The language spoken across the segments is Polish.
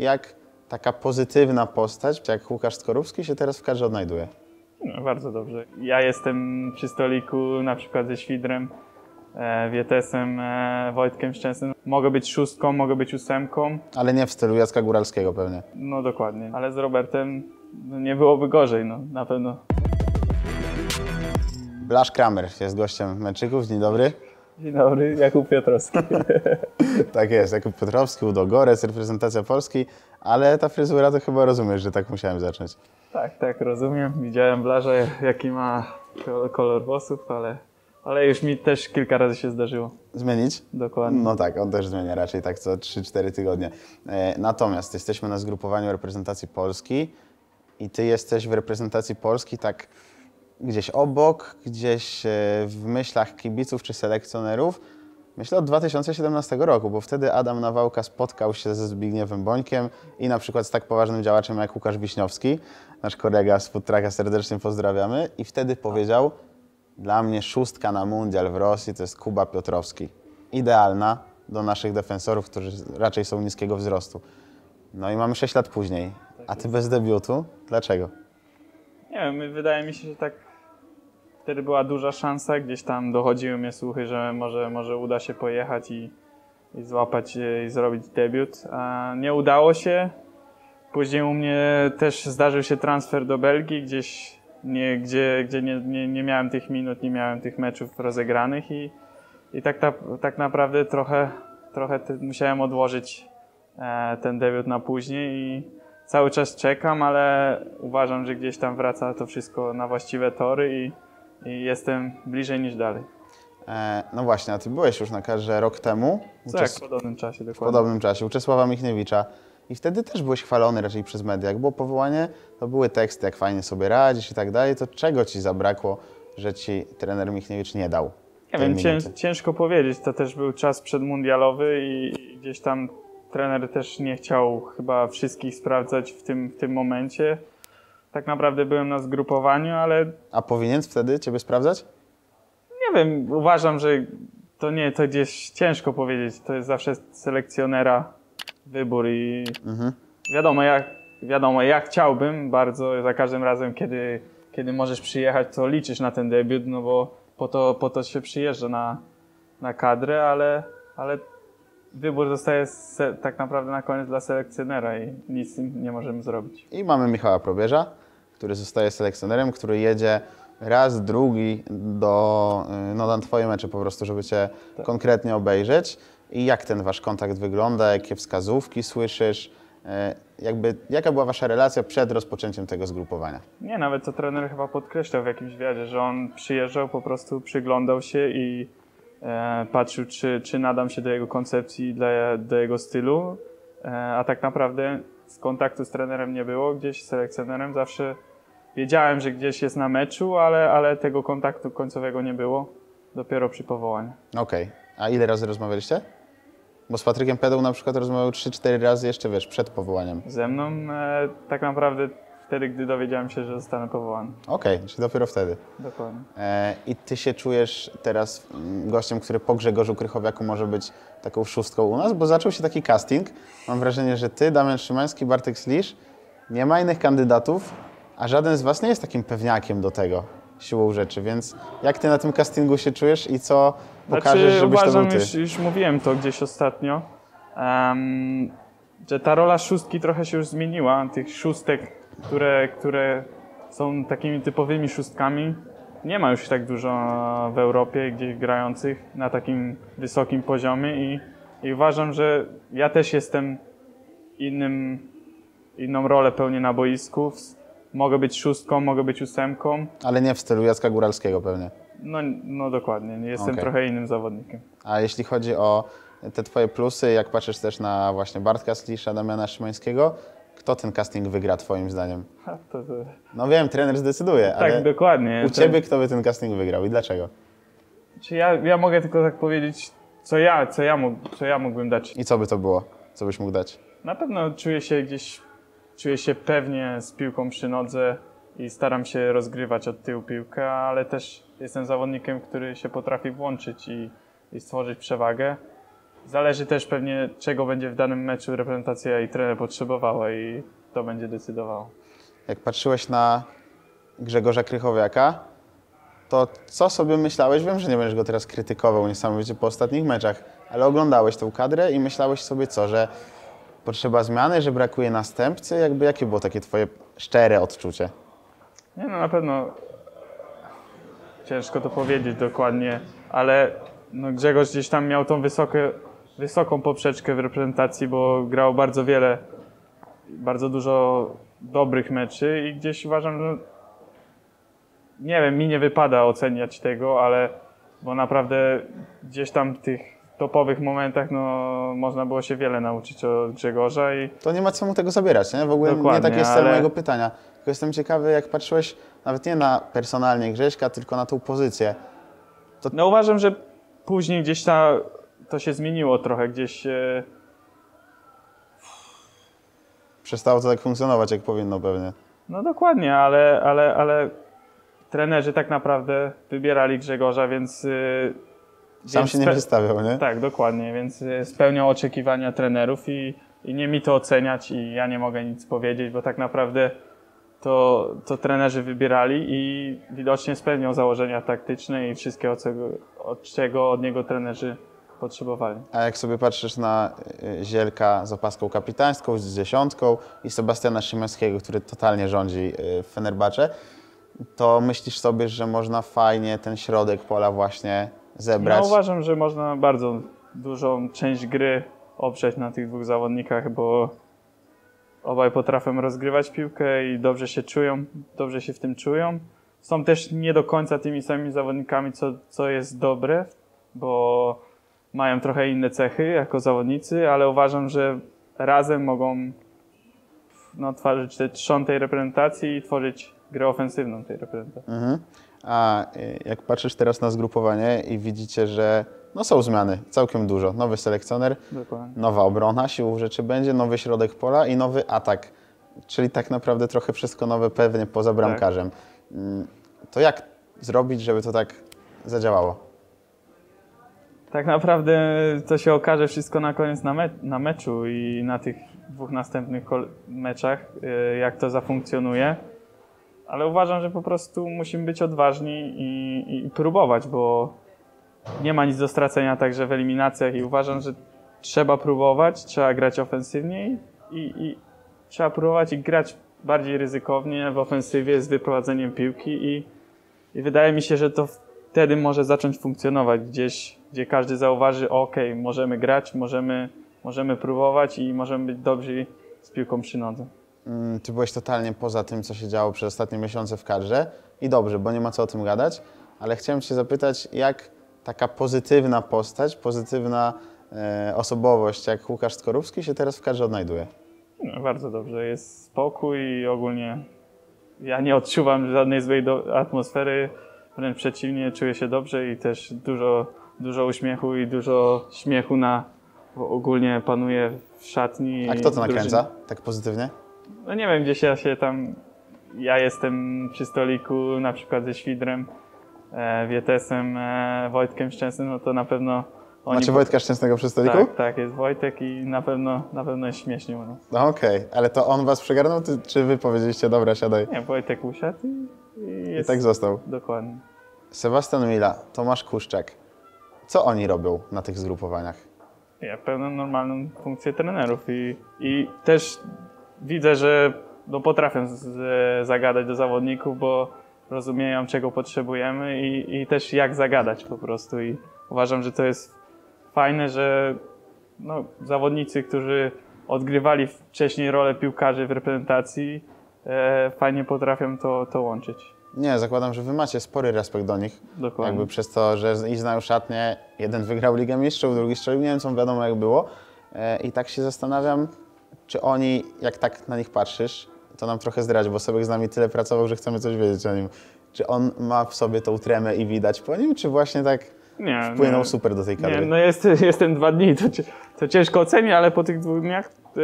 jak taka pozytywna postać, jak Łukasz Skorupski się teraz w kadrze odnajduje? No, bardzo dobrze. Ja jestem przy stoliku na przykład ze Świdrem, e, Wietesem, e, Wojtkiem Szczęsnym. Mogę być szóstką, mogę być ósemką. Ale nie w stylu Jacka Góralskiego pewnie. No dokładnie. Ale z Robertem no, nie byłoby gorzej, no na pewno. Blasz Kramer jest gościem meczyków. Dzień dobry. Dzień dobry, Jakub Piotrowski. Tak jest, Jakub Piotrowski, Udo Gores, reprezentacja Polski, ale ta fryzura to chyba rozumiesz, że tak musiałem zacząć. tak, tak, rozumiem. Widziałem Blarza, jaki ma kolor- kolor włosów, ale, ale już mi też kilka razy się zdarzyło. Zmienić? Dokładnie. No tak, on też zmienia raczej tak co 3-4 tygodnie. E, Natomiast jesteśmy na zgrupowaniu reprezentacji Polski i ty jesteś w reprezentacji Polski tak gdzieś obok, gdzieś e, w myślach kibiców czy selekcjonerów. Myślę od 2017 roku, bo wtedy Adam Nawałka spotkał się ze Zbigniewem Bońkiem i na przykład z tak poważnym działaczem jak Łukasz Wiśniowski, nasz kolega z Futraka, serdecznie pozdrawiamy, i wtedy powiedział, dla mnie szóstka na mundial w Rosji to jest Kuba Piotrowski. Idealna do naszych defensorów, którzy raczej są niskiego wzrostu. No i mamy 6 lat później. A ty bez debiutu? Dlaczego? Nie wiem, wydaje mi się, że tak wtedy była duża szansa, gdzieś tam dochodziły mnie słuchy, że może, może uda się pojechać i, i złapać e, i zrobić debiut. A nie udało się. Później u mnie też zdarzył się transfer do Belgii, gdzieś nie, gdzie, gdzie nie, nie, nie miałem tych minut, nie miałem tych meczów rozegranych i, i tak, tak, tak naprawdę trochę, trochę musiałem odłożyć e, ten debiut na później i cały czas czekam, ale uważam, że gdzieś tam wraca to wszystko na właściwe tory i, i jestem bliżej niż dalej. E, no właśnie, a ty byłeś już na karze rok temu. Tak, Czes- w podobnym czasie w dokładnie. podobnym czasie, u Czesława Michniewicza. I wtedy też byłeś chwalony raczej przez media. Jak było powołanie, to były teksty, jak fajnie sobie radzisz i tak dalej. To czego ci zabrakło, że ci trener Michniewicz nie dał? Nie wiem, minuty? ciężko powiedzieć. To też był czas przedmundialowy i, i gdzieś tam trener też nie chciał chyba wszystkich sprawdzać w tym, w tym momencie. Tak naprawdę byłem na zgrupowaniu, ale A powinien wtedy ciebie sprawdzać? nie wiem, uważam, że to nie, to gdzieś ciężko powiedzieć. To jest zawsze selekcjonera wybór i Mhm. wiadomo, ja, wiadomo, ja chciałbym bardzo za każdym razem, kiedy, kiedy możesz przyjechać, to liczysz na ten debiut, no bo po to, po to się przyjeżdża na, na kadrę, ale, ale wybór zostaje se, tak naprawdę na koniec dla selekcjonera i nic z tym nie możemy zrobić. I mamy Michała Probierza, który zostaje selekcjonerem, który jedzie raz, drugi do, y, no, na twoje mecze po prostu, żeby cię Tak. konkretnie obejrzeć. I jak ten wasz kontakt wygląda, jakie wskazówki słyszysz? E, Jakby, jaka była wasza relacja przed rozpoczęciem tego zgrupowania? Nie, nawet to trener chyba podkreślał w jakimś wywiadzie, że on przyjeżdżał, po prostu przyglądał się i e, patrzył, czy, czy nadam się do jego koncepcji, dla, do jego stylu, e, a tak naprawdę z kontaktu z trenerem nie było, gdzieś z selekcjonerem zawsze wiedziałem, że gdzieś jest na meczu, ale, ale tego kontaktu końcowego nie było, dopiero przy powołaniu. Okej. A ile razy rozmawialiście? Bo z Patrykiem Pedą na przykład rozmawiał 3-4 razy jeszcze, wiesz, przed powołaniem. Ze mną e, tak naprawdę wtedy, gdy dowiedziałem się, że zostanę powołany. Okej, czyli dopiero wtedy. Dokładnie. E, I ty się czujesz teraz mm, gościem, który po Grzegorzu Krychowiaku może być taką szóstką u nas, bo zaczął się taki casting. Mam wrażenie, że ty, Damian Szymański, Bartek Slisz, nie ma innych kandydatów, a żaden z was nie jest takim pewniakiem do tego siłą rzeczy, więc jak ty na tym castingu się czujesz i co pokażesz, żebyś to uważam, był ty? już, już mówiłem to gdzieś ostatnio, em, że ta rola szóstki trochę się już zmieniła. Tych szóstek, które, które są takimi typowymi szóstkami, nie ma już tak dużo w Europie gdzieś grających na takim wysokim poziomie i, i uważam, że ja też jestem innym, inną rolę pełnię na boisku. Mogę być szóstką, mogę być ósemką. Ale nie w stylu Jacka Góralskiego pewnie. No, no dokładnie, jestem Okej. trochę innym zawodnikiem. A jeśli chodzi o te twoje plusy, jak patrzysz też na właśnie Bartka Slisza, Damiana Szymańskiego, kto ten casting wygra twoim zdaniem? Ha, to, to, No wiem, trener zdecyduje, ale tak, dokładnie. u To- ciebie kto by ten casting wygrał i dlaczego? Czy ja, ja mogę tylko tak powiedzieć, co ja, co, ja mógł, co ja mógłbym dać. I co by to było? Co byś mógł dać? Na pewno czuję się gdzieś, czuję się pewnie z piłką przy nodze i staram się rozgrywać od tyłu piłkę, ale też jestem zawodnikiem, który się potrafi włączyć i, i stworzyć przewagę. zależy też pewnie, czego będzie w danym meczu reprezentacja i trener potrzebowała i to będzie decydowało. Jak patrzyłeś na Grzegorza Krychowiaka, to co sobie myślałeś? Wiem, że nie będziesz go teraz krytykował niesamowicie po ostatnich meczach, ale oglądałeś tą kadrę i myślałeś sobie co, że potrzeba zmiany, że brakuje następcy? Jakby jakie było takie twoje szczere odczucie? Nie no, na pewno ciężko to powiedzieć dokładnie, ale no Grzegorz gdzieś tam miał tą wysokie, wysoką poprzeczkę w reprezentacji, bo grał bardzo wiele, bardzo dużo dobrych meczy i gdzieś uważam, że nie wiem, mi nie wypada oceniać tego, ale bo naprawdę gdzieś tam tych topowych momentach no, można było się wiele nauczyć od Grzegorza i To nie ma co mu tego zabierać, nie? W ogóle nie Dokładnie, taki jest cel ale- mojego pytania. Tylko jestem ciekawy, jak patrzyłeś nawet nie na personalnie Grześka, tylko na tą pozycję. No uważam, że później gdzieś ta, to się zmieniło trochę, gdzieś e, Przestało to tak funkcjonować, jak powinno pewnie. no dokładnie, ale, ale, ale trenerzy tak naprawdę wybierali Grzegorza, więc, e, Sam się nie wystawiał, nie? Tak, dokładnie, więc e, spełniał oczekiwania trenerów i, i nie mi to oceniać i ja nie mogę nic powiedzieć, bo tak naprawdę to, to trenerzy wybierali i widocznie spełniał założenia taktyczne i wszystkie, od czego, od czego od niego trenerzy potrzebowali. A jak sobie patrzysz na y, Zielka z opaską kapitańską, z dziesiątką i Sebastiana Szymańskiego, który totalnie rządzi w Fenerbahce, to myślisz sobie, że można fajnie ten środek pola właśnie zebrać? No, uważam, że można bardzo dużą część gry oprzeć na tych dwóch zawodnikach, bo obaj potrafią rozgrywać piłkę i dobrze się czują, dobrze się w tym czują. Są też nie do końca tymi samymi zawodnikami, co, co jest dobre, bo mają trochę inne cechy jako zawodnicy, ale uważam, że razem mogą no, tworzyć te trzon tej reprezentacji i tworzyć grę ofensywną tej reprezentacji. Mhm. A y, jak patrzysz teraz na zgrupowanie i widzicie, że no są zmiany, całkiem dużo. Nowy selekcjoner, Dokładnie. nowa obrona siłą rzeczy będzie, nowy środek pola i nowy atak. Czyli tak naprawdę trochę wszystko nowe pewnie poza bramkarzem. Mm, To jak zrobić, żeby to tak zadziałało? Tak naprawdę to się okaże wszystko na koniec na, me na meczu i na tych dwóch następnych meczach, y, jak to zafunkcjonuje. Ale uważam, że po prostu musimy być odważni i, i próbować, bo nie ma nic do stracenia także w eliminacjach i uważam, że trzeba próbować, trzeba grać ofensywnie i, i trzeba próbować i grać bardziej ryzykownie w ofensywie z wyprowadzeniem piłki i, i wydaje mi się, że to wtedy może zacząć funkcjonować gdzieś, gdzie każdy zauważy, ok, możemy grać, możemy, możemy próbować i możemy być dobrzy z piłką przy nodze. Mm, Ty byłeś totalnie poza tym, co się działo przez ostatnie miesiące w kadrze i dobrze, bo nie ma co o tym gadać, ale chciałem Cię zapytać, jak taka pozytywna postać, pozytywna e, osobowość jak Łukasz Skorupski się teraz w kadrze odnajduje? No, bardzo dobrze, jest spokój i ogólnie ja nie odczuwam żadnej złej atmosfery, wręcz przeciwnie, czuję się dobrze i też dużo, dużo uśmiechu i dużo śmiechu na ogólnie panuje w szatni. A kto to nakręca tak pozytywnie? No nie wiem, gdzieś ja się tam, ja jestem przy stoliku na przykład ze Świdrem, e, Wietesem, e, Wojtkiem Szczęsnym, no to na pewno oni... Macie Wojtka Szczęsnego przy stoliku? Tak, tak, jest Wojtek i na pewno, na pewno jest śmiesznie u nas. No okej, ale to on Was przegarnął, ty, czy Wy powiedzieliście, dobra, siadaj Nie, Wojtek usiadł i, i i jest... tak został? Dokładnie. Sebastian Mila, Tomasz Kuszczak. Co oni robią na tych zgrupowaniach? Ja pełnię normalną funkcję trenerów i, i też widzę, że no, potrafią z, zagadać do zawodników, bo rozumieją, czego potrzebujemy i, i też jak zagadać po prostu. I uważam, że to jest fajne, że no, zawodnicy, którzy odgrywali wcześniej rolę piłkarzy w reprezentacji, e, fajnie potrafią to, to łączyć. Nie, zakładam, że Wy macie spory respekt do nich. Dokładnie. Jakby przez to, że i znają szatnię, jeden wygrał Ligę Mistrzów, drugi strzelił Niemcom, wiadomo jak było. E, I tak się zastanawiam, czy oni, jak tak na nich patrzysz, to nam trochę zdradź, bo sobie z nami tyle pracował, że chcemy coś wiedzieć o nim. Czy on ma w sobie tą tremę i widać po nim, czy właśnie tak Nie, wpłynął nie. super do tej Nie, kadry? no jest, jestem dwa dni, to, to ciężko ocenić, ale po tych dwóch dniach e,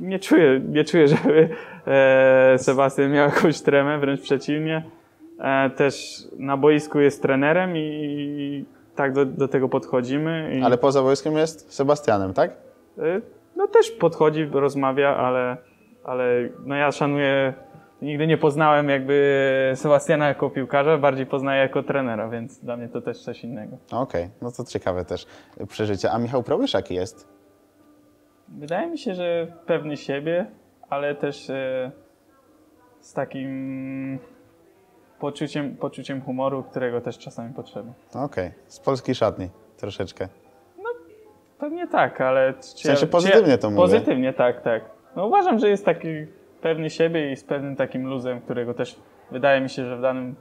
nie czuję, nie czuję, żeby e, Sebastian miał jakąś tremę, wręcz przeciwnie. E, też na boisku jest trenerem i tak do, do tego podchodzimy. I, Ale poza wojskiem jest Sebastianem, tak? No też podchodzi, rozmawia, ale, ale no ja szanuję, nigdy nie poznałem jakby Sebastiana jako piłkarza, bardziej poznaję jako trenera, więc dla mnie to też coś innego. Okej, no to ciekawe też przeżycie. A Michał Prołysz jaki jest? Wydaje mi się, że pewny siebie, ale też e, z takim poczuciem, poczuciem humoru, którego też czasami potrzeba. Okej, z polskiej szatni troszeczkę. Pewnie tak, ale... Czy W sensie pozytywnie to mówię. Pozytywnie, tak, tak. No uważam, że jest taki pewny siebie i z pewnym takim luzem, którego też wydaje mi się, że w danym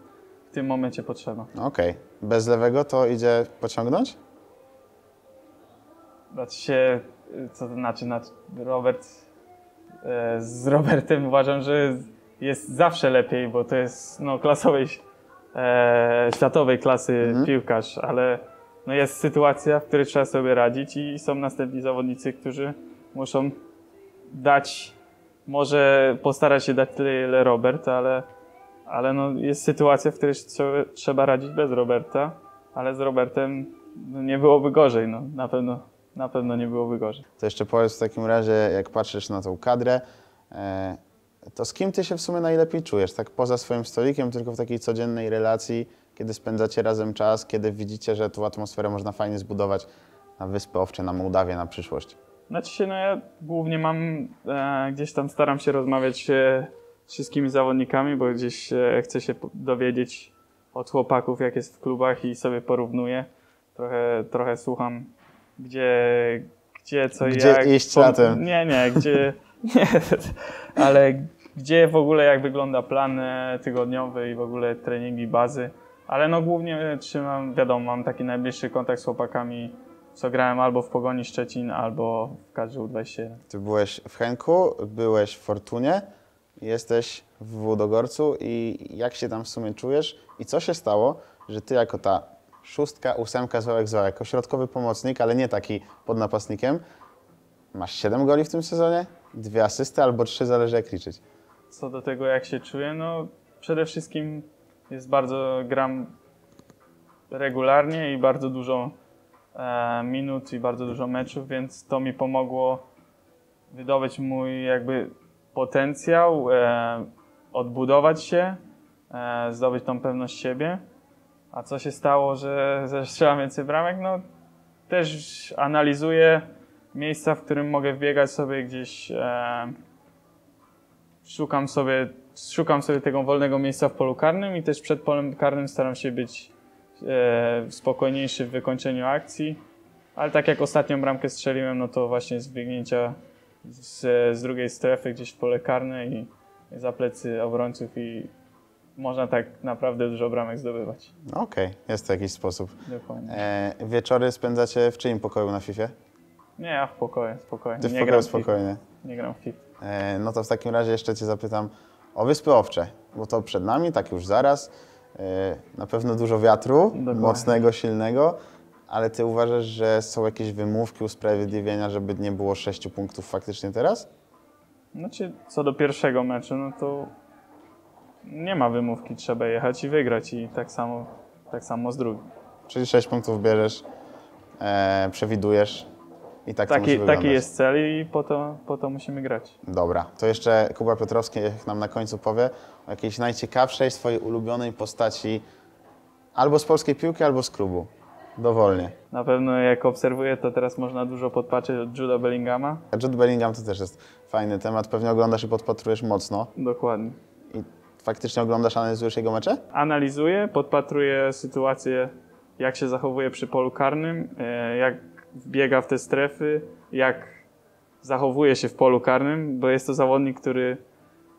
w tym momencie potrzeba. Okej, bez lewego to idzie pociągnąć? Znaczy się, co to znaczy, znaczy Robert, e, z Robertem uważam, że jest zawsze lepiej, bo to jest no, klasowej, e, światowej klasy Mhm. piłkarz, ale no, jest sytuacja, w której trzeba sobie radzić i są następni zawodnicy, którzy muszą dać, może postarać się dać tyle, ile Robert, ale, ale no, jest sytuacja, w której trzeba, radzić bez Roberta, ale z Robertem nie byłoby gorzej, no, na pewno, na pewno nie byłoby gorzej. To jeszcze powiedz w takim razie, jak patrzysz na tą kadrę, e, to z kim ty się w sumie najlepiej czujesz? Tak poza swoim stolikiem, tylko w takiej codziennej relacji, kiedy spędzacie razem czas, kiedy widzicie, że tą atmosferę można fajnie zbudować na Wyspy Owcze, na Mołdawię, na przyszłość. Znaczy się, no ja głównie mam, e, gdzieś tam staram się rozmawiać e, z wszystkimi zawodnikami, bo gdzieś e, chcę się dowiedzieć od chłopaków, jak jest w klubach i sobie porównuję. Trochę, trochę słucham, gdzie, gdzie co Gdzie jak. iść latem. Nie, nie, gdzie, nie, ale gdzie w ogóle jak wygląda plan e, tygodniowy i w ogóle treningi bazy. Ale no głównie trzymam, wiadomo, mam taki najbliższy kontakt z chłopakami, co grałem albo w Pogoni Szczecin, albo w Kadrze 21 Ty byłeś w Henku, byłeś w Fortunie, jesteś w Włodogorcu i jak się tam w sumie czujesz? I co się stało, że ty jako ta szóstka, ósemka, złek, zła, jako środkowy pomocnik, ale nie taki pod napastnikiem, masz 7 goli w tym sezonie, dwie asysty albo trzy, zależy jak liczyć. Co do tego, jak się czuję, no przede wszystkim jest bardzo, gram regularnie i bardzo dużo e, minut i bardzo dużo meczów, więc to mi pomogło wydobyć mój jakby potencjał, e, odbudować się, e, zdobyć tą pewność siebie. A co się stało, że zestrzelam więcej bramek? No też analizuję miejsca, w którym mogę wbiegać sobie gdzieś e, szukam sobie, szukam sobie tego wolnego miejsca w polu karnym i też przed polem karnym staram się być e, spokojniejszy w wykończeniu akcji. Ale tak jak ostatnią bramkę strzeliłem, no to właśnie z biegnięcia z, z drugiej strefy gdzieś w pole karne i za plecy obrońców i można tak naprawdę dużo bramek zdobywać. Okej, jest to jakiś sposób. Dokładnie. E, wieczory spędzacie w czyim pokoju na FIFA? Nie, ja w pokoju, spokojnie. Ty w nie pokoju spokojnie. Nie gram w FIFA. E, No to w takim razie jeszcze Cię zapytam o Wyspy Owcze, bo to przed nami, tak już zaraz. E, Na pewno dużo wiatru, Dokładnie. mocnego, silnego, ale Ty uważasz, że są jakieś wymówki, usprawiedliwienia, żeby nie było sześciu punktów faktycznie teraz? Znaczy, co do pierwszego meczu, no to nie ma wymówki, trzeba jechać i wygrać i tak samo, tak samo z drugim. Czyli sześć punktów bierzesz, e, przewidujesz i tak Taki, taki jest cel i po to, po to musimy grać. Dobra, to jeszcze Kuba Piotrowski niech nam na końcu powie o jakiejś najciekawszej swojej ulubionej postaci albo z polskiej piłki, albo z klubu. Dowolnie. Na pewno jak obserwuję, to teraz można dużo podpatrzeć od Juda Bellingama. A Jude Bellingham to też jest fajny temat. Pewnie oglądasz i podpatrujesz mocno. Dokładnie. I faktycznie oglądasz, analizujesz jego mecze? Analizuję, podpatruję sytuację, jak się zachowuje przy polu karnym, e, jak wbiega w te strefy, jak zachowuje się w polu karnym, bo jest to zawodnik, który,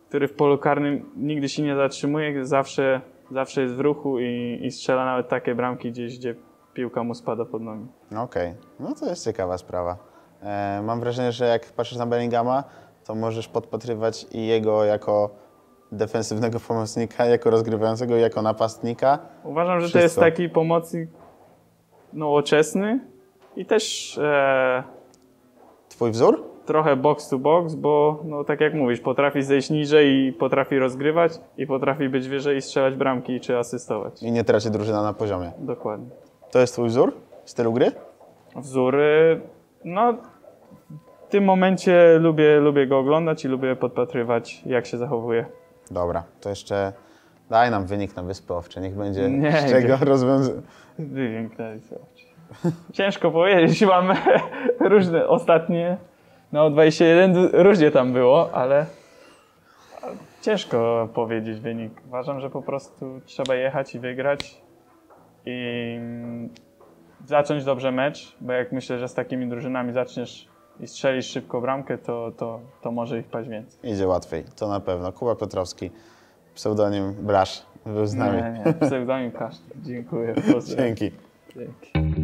który w polu karnym nigdy się nie zatrzymuje, zawsze, zawsze jest w ruchu i, i strzela nawet takie bramki gdzieś, gdzie piłka mu spada pod nogi. No Okej, no to jest ciekawa sprawa. E, mam wrażenie, że jak patrzysz na Bellingama, to możesz podpatrywać i jego jako defensywnego pomocnika, jako rozgrywającego, jako napastnika. Uważam, że to jest Wszystko. taki pomocnik nowoczesny i też e, Twój wzór? trochę box to box, bo no, tak jak mówisz, potrafi zejść niżej i potrafi rozgrywać i potrafi być wyżej i strzelać bramki czy asystować. I nie traci drużyna na poziomie. Dokładnie. To jest twój wzór stylu gry? Wzóry, no w tym momencie lubię, lubię go oglądać i lubię podpatrywać, jak się zachowuje. Dobra, to jeszcze daj nam wynik na Wyspy Owcze. Niech będzie Nie, z czego rozwiązać. Wywięknęli Ciężko powiedzieć, mamy różne ostatnie, no 21 d- różnie tam było, ale ciężko powiedzieć wynik. Uważam, że po prostu trzeba jechać i wygrać i zacząć dobrze mecz, bo jak myślę, że z takimi drużynami zaczniesz i strzelisz szybko bramkę, to, to, to może ich paść więcej. Idzie łatwiej, to na pewno. Kuba Piotrowski, pseudonim Brasz, był z nami. Nie, nie, pseudonim Kasztan. Dziękuję. Dzięki. Dzięki.